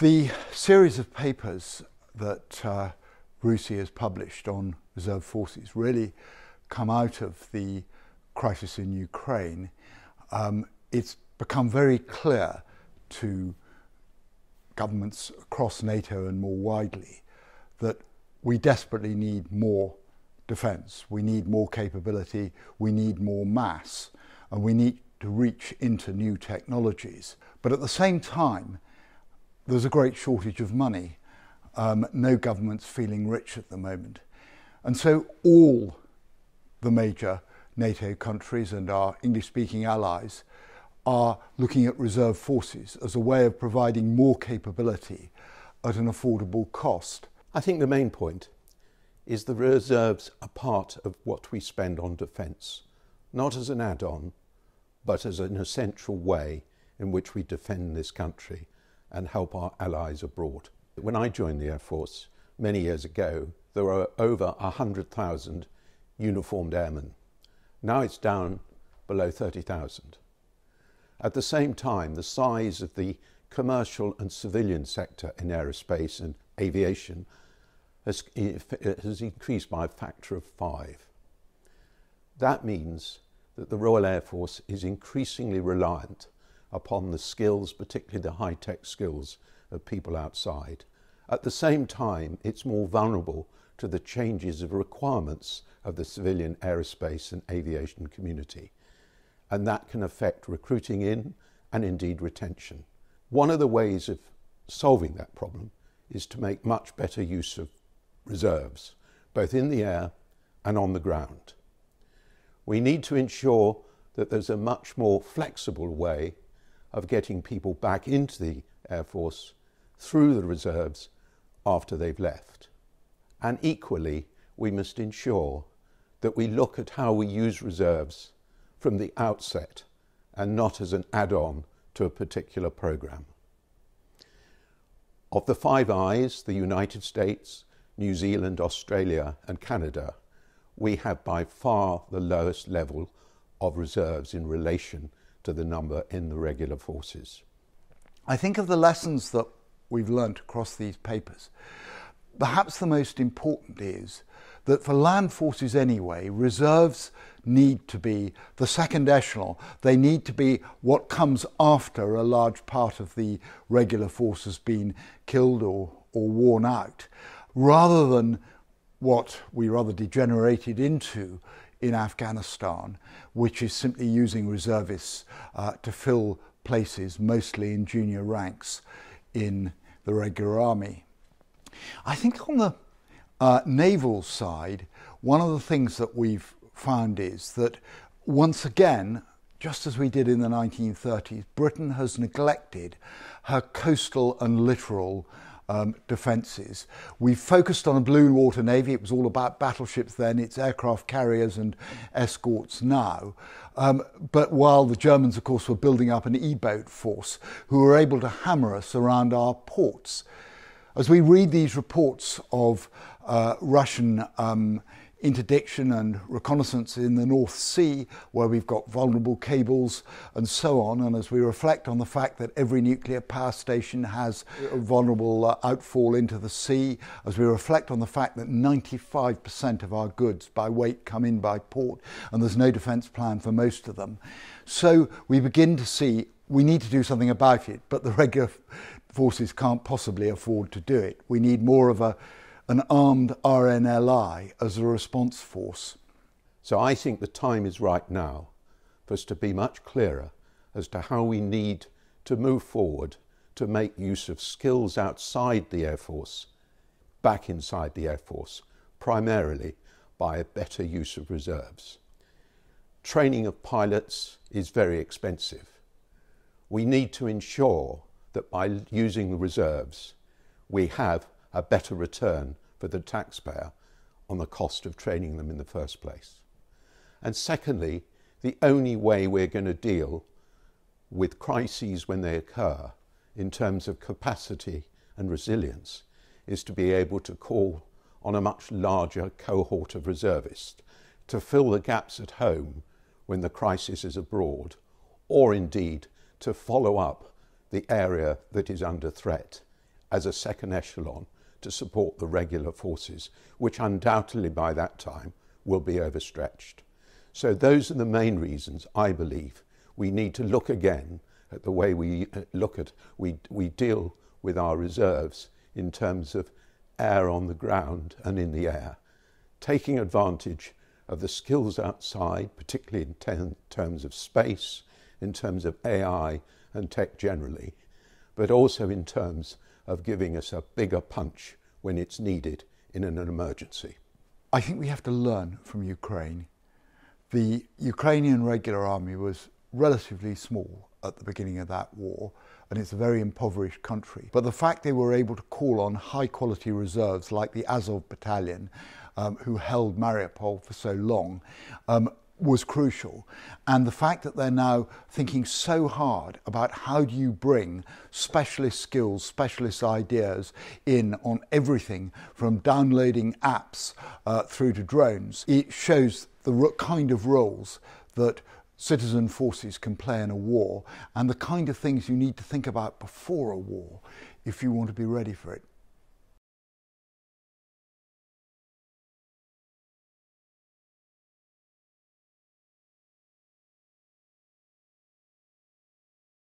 The series of papers that uh, has published on reserve forces really come out of the crisis in Ukraine. Um, it's become very clear to governments across NATO and more widely that we desperately need more defence, we need more capability, we need more mass, and we need to reach into new technologies. But at the same time, there's a great shortage of money. Um, no government's feeling rich at the moment. And so all the major NATO countries and our English speaking allies are looking at reserve forces as a way of providing more capability at an affordable cost. I think the main point is the reserves are part of what we spend on defence, not as an add on, but as an essential way in which we defend this country and help our allies abroad. When I joined the Air Force many years ago, there were over 100,000 uniformed airmen. Now it's down below 30,000. At the same time, the size of the commercial and civilian sector in aerospace and aviation has, has increased by a factor of five. That means that the Royal Air Force is increasingly reliant upon the skills, particularly the high tech skills of people outside. At the same time, it's more vulnerable to the changes of requirements of the civilian aerospace and aviation community. And that can affect recruiting in and indeed retention. One of the ways of solving that problem is to make much better use of reserves, both in the air and on the ground. We need to ensure that there's a much more flexible way of getting people back into the Air Force through the reserves after they've left. And equally, we must ensure that we look at how we use reserves from the outset and not as an add on to a particular programme. Of the Five Eyes, the United States, New Zealand, Australia, and Canada, we have by far the lowest level of reserves in relation to the number in the regular forces. I think of the lessons that we've learnt across these papers. Perhaps the most important is that for land forces anyway, reserves need to be the second echelon. They need to be what comes after a large part of the regular force has been killed or, or worn out, rather than what we rather degenerated into in Afghanistan, which is simply using reservists uh, to fill places, mostly in junior ranks in the regular army. I think on the uh, naval side, one of the things that we've found is that once again, just as we did in the 1930s, Britain has neglected her coastal and littoral um, defences. We focused on a blue water navy. It was all about battleships then. It's aircraft carriers and escorts now. Um, but while the Germans, of course, were building up an E-boat force who were able to hammer us around our ports. As we read these reports of uh, Russian um, interdiction and reconnaissance in the North Sea, where we've got vulnerable cables and so on. And as we reflect on the fact that every nuclear power station has a vulnerable uh, outfall into the sea, as we reflect on the fact that 95% of our goods by weight come in by port, and there's no defence plan for most of them. So we begin to see we need to do something about it, but the regular forces can't possibly afford to do it. We need more of a an armed RNLI as a response force. So I think the time is right now for us to be much clearer as to how we need to move forward to make use of skills outside the Air Force back inside the Air Force, primarily by a better use of reserves. Training of pilots is very expensive. We need to ensure that by using the reserves, we have a better return for the taxpayer on the cost of training them in the first place. And secondly, the only way we're going to deal with crises when they occur in terms of capacity and resilience is to be able to call on a much larger cohort of reservists to fill the gaps at home when the crisis is abroad, or indeed to follow up the area that is under threat as a second echelon to support the regular forces, which undoubtedly by that time will be overstretched. So, those are the main reasons I believe we need to look again at the way we uh, look at, we, we deal with our reserves in terms of air on the ground and in the air, taking advantage of the skills outside, particularly in ten, terms of space, in terms of AI and tech generally, but also in terms of giving us a bigger punch when it's needed in an emergency. I think we have to learn from Ukraine. The Ukrainian regular army was relatively small at the beginning of that war, and it's a very impoverished country. But the fact they were able to call on high quality reserves like the Azov battalion, um, who held Mariupol for so long, um, was crucial. And the fact that they're now thinking so hard about how do you bring specialist skills, specialist ideas in on everything from downloading apps uh, through to drones, it shows the kind of roles that citizen forces can play in a war and the kind of things you need to think about before a war if you want to be ready for it.